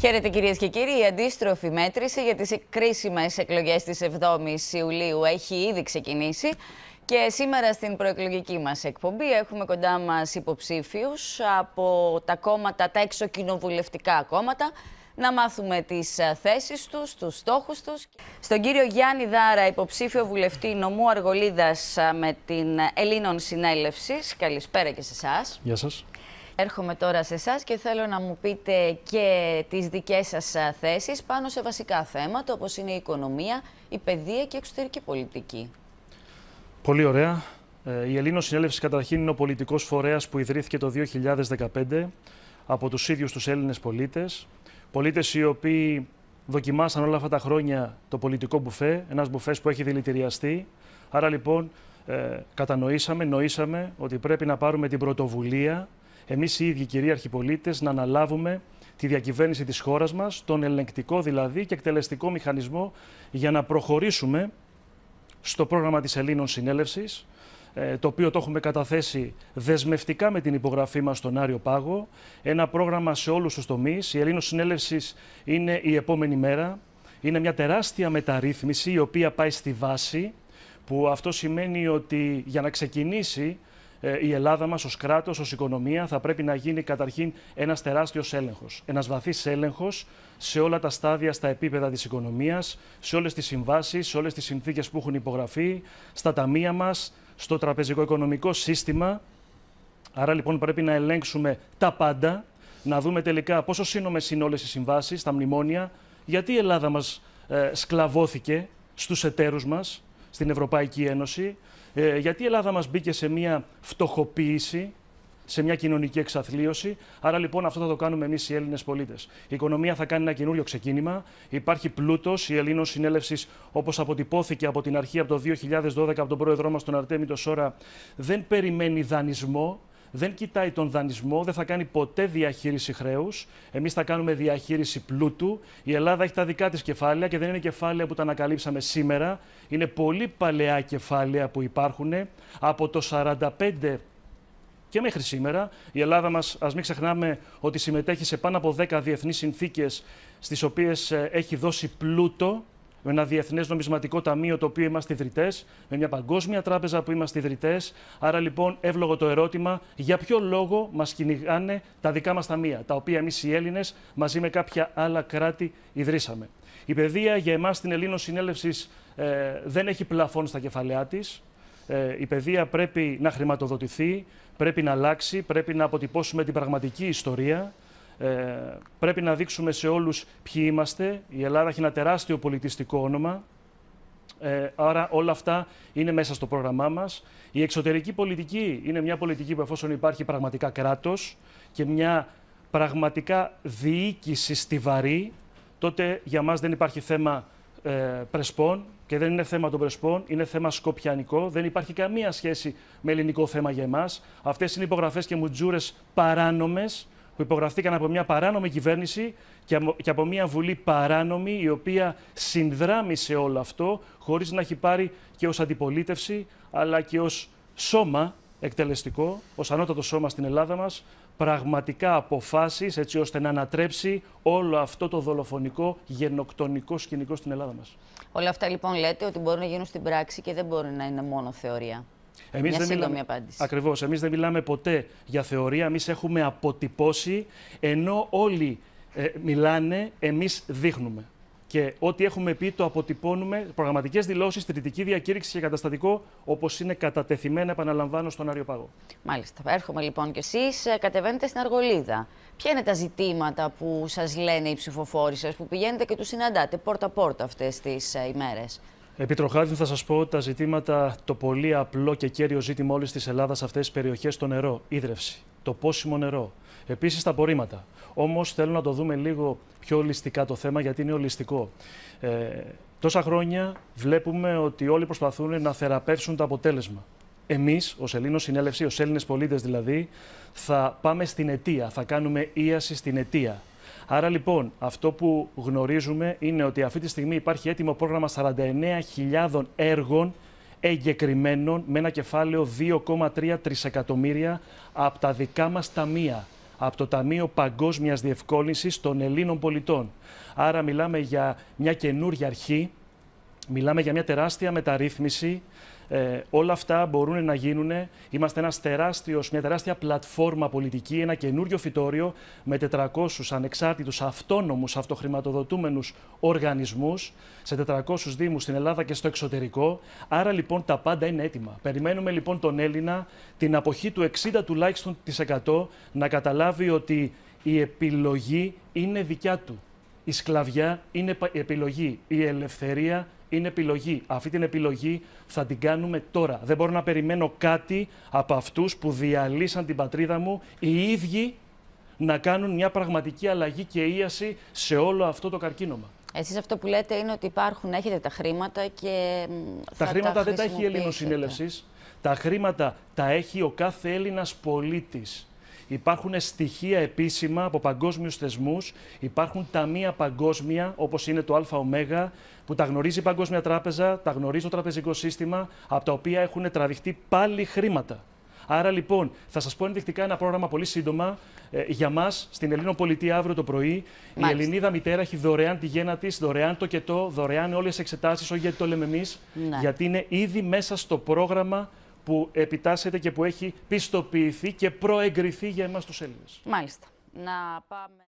Χαίρετε κυρίες και κύριοι. Η αντίστροφη μέτρηση για τις κρίσιμες εκλογές της 7η Ιουλίου έχει ήδη ξεκινήσει. Και σήμερα στην προεκλογική μας εκπομπή έχουμε κοντά μας υποψήφιους από τα κόμματα, τα εξοκοινοβουλευτικά κόμματα, να μάθουμε τις ε, θέσεις τους, τους στόχους τους. Στον κύριο Γιάννη Δάρα, υποψήφιο βουλευτή νομού Αργολίδας ε, με την Ελλήνων Συνέλευσης. Καλησπέρα και σε εσάς. Γεια σας. Έρχομαι τώρα σε εσάς και θέλω να μου πείτε και τις δικές σας ε, θέσεις πάνω σε βασικά θέματα όπως είναι η οικονομία, η παιδεία και η εξωτερική πολιτική. Πολύ ωραία. Η Ελλήνων Συνέλευσης καταρχήν είναι ο πολιτικός φορέας που ιδρύθηκε το 2015 από τους ίδιους τους Έλληνες πολίτες Πολίτες οι οποίοι δοκιμάσαν όλα αυτά τα χρόνια το πολιτικό μπουφέ, ένας μπουφές που έχει δηλητηριαστεί. Άρα λοιπόν ε, κατανοήσαμε, νοήσαμε ότι πρέπει να πάρουμε την πρωτοβουλία, εμείς οι ίδιοι κυρίαρχοι πολίτε, να αναλάβουμε τη διακυβέρνηση της χώρας μας, τον ελεγκτικό δηλαδή και εκτελεστικό μηχανισμό για να προχωρήσουμε στο πρόγραμμα της Ελλήνων Συνέλευσης, ε, το οποίο το έχουμε καταθέσει δεσμευτικά με την υπογραφή μας στον Άριο Πάγο. Ένα πρόγραμμα σε όλους τους τομείς. Η Ελλήνος Συνέλευσης είναι η επόμενη μέρα. Είναι μια τεράστια μεταρρύθμιση η οποία πάει στη βάση, που αυτό σημαίνει ότι για να ξεκινήσει ε, η Ελλάδα μας ως κράτος, ως οικονομία, θα πρέπει να γίνει καταρχήν ένας τεράστιος έλεγχος. Ένας βαθύς έλεγχος σε όλα τα στάδια, στα επίπεδα της οικονομίας, σε όλες τις συμβάσεις, σε όλες τις συνθήκες που έχουν υπογραφεί, στα ταμεία μας, στο τραπεζικό οικονομικό σύστημα. Άρα λοιπόν πρέπει να ελέγξουμε τα πάντα, να δούμε τελικά πόσο σύνομες είναι όλες οι συμβάσεις, τα μνημόνια, γιατί η Ελλάδα μας ε, σκλαβώθηκε στους εταίρους μας, στην Ευρωπαϊκή Ένωση, ε, γιατί η Ελλάδα μας μπήκε σε μια φτωχοποίηση, σε μια κοινωνική εξαθλίωση. Άρα λοιπόν αυτό θα το κάνουμε εμείς οι Έλληνες πολίτες. Η οικονομία θα κάνει ένα καινούριο ξεκίνημα. Υπάρχει πλούτος. Η Ελλήνων Συνέλευσης, όπως αποτυπώθηκε από την αρχή, από το 2012, από τον πρόεδρό μας, τον Αρτέμι Σόρα, δεν περιμένει δανεισμό. Δεν κοιτάει τον δανεισμό, δεν θα κάνει ποτέ διαχείριση χρέους. Εμείς θα κάνουμε διαχείριση πλούτου. Η Ελλάδα έχει τα δικά της κεφάλαια και δεν είναι κεφάλαια που τα ανακαλύψαμε σήμερα. Είναι πολύ παλαιά κεφάλαια που υπάρχουν. Από το 45 και μέχρι σήμερα η Ελλάδα μας, ας μην ξεχνάμε ότι συμμετέχει σε πάνω από 10 διεθνείς συνθήκες στις οποίες ε, έχει δώσει πλούτο με ένα διεθνές νομισματικό ταμείο το οποίο είμαστε ιδρυτές, με μια παγκόσμια τράπεζα που είμαστε ιδρυτές. Άρα λοιπόν, εύλογο το ερώτημα, για ποιο λόγο μας κυνηγάνε τα δικά μας ταμεία, τα οποία εμείς οι Έλληνες μαζί με κάποια άλλα κράτη ιδρύσαμε. Η παιδεία για εμάς στην Ελλήνων Συνέλευσης ε, δεν έχει πλαφόν στα κεφαλαία της. Ε, η παιδεία πρέπει να χρηματοδοτηθεί, πρέπει να αλλάξει, πρέπει να αποτυπώσουμε την πραγματική ιστορία. Ε, πρέπει να δείξουμε σε όλους ποιοι είμαστε. Η Ελλάδα έχει ένα τεράστιο πολιτιστικό όνομα. Ε, άρα όλα αυτά είναι μέσα στο πρόγραμμά μας. Η εξωτερική πολιτική είναι μια πολιτική που εφόσον υπάρχει πραγματικά κράτος και μια πραγματικά διοίκηση στιβαρή, τότε για μας δεν υπάρχει θέμα ε, πρεσπών και δεν είναι θέμα των πρεσπών, είναι θέμα σκοπιανικό. Δεν υπάρχει καμία σχέση με ελληνικό θέμα για εμάς. Αυτές είναι υπογραφές και μουτζούρες παράνομες που υπογραφήκαν από μια παράνομη κυβέρνηση και από μια βουλή παράνομη η οποία συνδράμει σε όλο αυτό χωρίς να έχει πάρει και ως αντιπολίτευση αλλά και ως σώμα εκτελεστικό, ως ανώτατο σώμα στην Ελλάδα μας πραγματικά αποφάσεις έτσι ώστε να ανατρέψει όλο αυτό το δολοφονικό γενοκτονικό σκηνικό στην Ελλάδα μας. Όλα αυτά λοιπόν λέτε ότι μπορούν να γίνουν στην πράξη και δεν μπορεί να είναι μόνο θεωρία. Εμείς Μια δεν σύντομη μιλάμε... απάντηση. Ακριβώς. Εμείς δεν μιλάμε ποτέ για θεωρία. Εμείς έχουμε αποτυπώσει, ενώ όλοι ε, μιλάνε, εμείς δείχνουμε και ό,τι έχουμε πει το αποτυπώνουμε προγραμματικέ δηλώσεις, τριτική διακήρυξη και καταστατικό, όπως είναι κατατεθειμένα, επαναλαμβάνω, στον Άριο Πάγο. Μάλιστα. Έρχομαι λοιπόν κι εσείς, ε, κατεβαίνετε στην Αργολίδα. Ποια είναι τα ζητήματα που σας λένε οι ψηφοφόροι σας, που πηγαίνετε και τους συναντάτε πόρτα-πόρτα αυτές τις ε, ημέρες; Επιτροχάδη, θα σας πω τα ζητήματα, το πολύ απλό και κέριο ζήτημα όλης της Ελλάδας σε αυτές τις περιοχές, το νερό, ίδρυυση, το πόσιμο νερό. Επίσης τα απορρίμματα. Όμως θέλω να το δούμε λίγο πιο ολιστικά το θέμα, γιατί είναι ολιστικό. Ε, τόσα χρόνια βλέπουμε ότι όλοι προσπαθούν να θεραπεύσουν το αποτέλεσμα. Εμείς, ως Ελλήνος Συνέλευση, ως Έλληνες πολίτες δηλαδή, θα πάμε στην αιτία, θα κάνουμε ίαση στην αιτία. Άρα λοιπόν, αυτό που γνωρίζουμε είναι ότι αυτή τη στιγμή υπάρχει έτοιμο πρόγραμμα 49.000 έργων εγκεκριμένων με ένα κεφάλαιο 2,3 τρισεκατομμύρια από τα δικά μας ταμεία από το Ταμείο Παγκόσμιας Διευκόλυνσης των Ελλήνων Πολιτών. Άρα μιλάμε για μια καινούργια αρχή, μιλάμε για μια τεράστια μεταρρύθμιση ε, όλα αυτά μπορούν να γίνουν. Είμαστε ένας τεράστιος, μια τεράστια πλατφόρμα πολιτική, ένα καινούριο φυτόριο με 400 ανεξάρτητους αυτόνομους αυτοχρηματοδοτούμενους οργανισμούς σε 400 δήμους στην Ελλάδα και στο εξωτερικό. Άρα λοιπόν τα πάντα είναι έτοιμα. Περιμένουμε λοιπόν τον Έλληνα την αποχή του 60 τουλάχιστον της 100 να καταλάβει ότι η επιλογή είναι δικιά του. Η σκλαβιά είναι επιλογή. Η ελευθερία είναι επιλογή. Αυτή την επιλογή θα την κάνουμε τώρα. Δεν μπορώ να περιμένω κάτι από αυτούς που διαλύσαν την πατρίδα μου οι ίδιοι να κάνουν μια πραγματική αλλαγή και ίαση σε όλο αυτό το καρκίνωμα. Εσείς αυτό που λέτε είναι ότι υπάρχουν, έχετε τα χρήματα και Τα χρήματα δεν τα έχει η Ελληνοσυνέλευση. Τα χρήματα τα έχει ο κάθε Έλληνας πολίτης. Υπάρχουν στοιχεία επίσημα από παγκόσμιους θεσμούς, υπάρχουν ταμεία παγκόσμια όπως είναι το ΑΟ, που τα γνωρίζει η Παγκόσμια Τράπεζα, τα γνωρίζει το τραπεζικό σύστημα, από τα οποία έχουν τραβηχτεί πάλι χρήματα. Άρα λοιπόν, θα σας πω ενδεικτικά ένα πρόγραμμα πολύ σύντομα. Ε, για μας, στην Ελλήνων Πολιτεία, αύριο το πρωί, η Ελληνίδα μητέρα έχει δωρεάν τη γέννα της, δωρεάν το κετό, δωρεάν όλες τις εξετάσεις, όχι γιατί το λέμε εμείς, ναι. γιατί είναι ήδη μέσα στο πρόγραμμα που επιτάσσεται και που έχει πιστοποιηθεί και προεγκριθεί για εμάς τους Έλληνες. Μάλιστα. Να πάμε...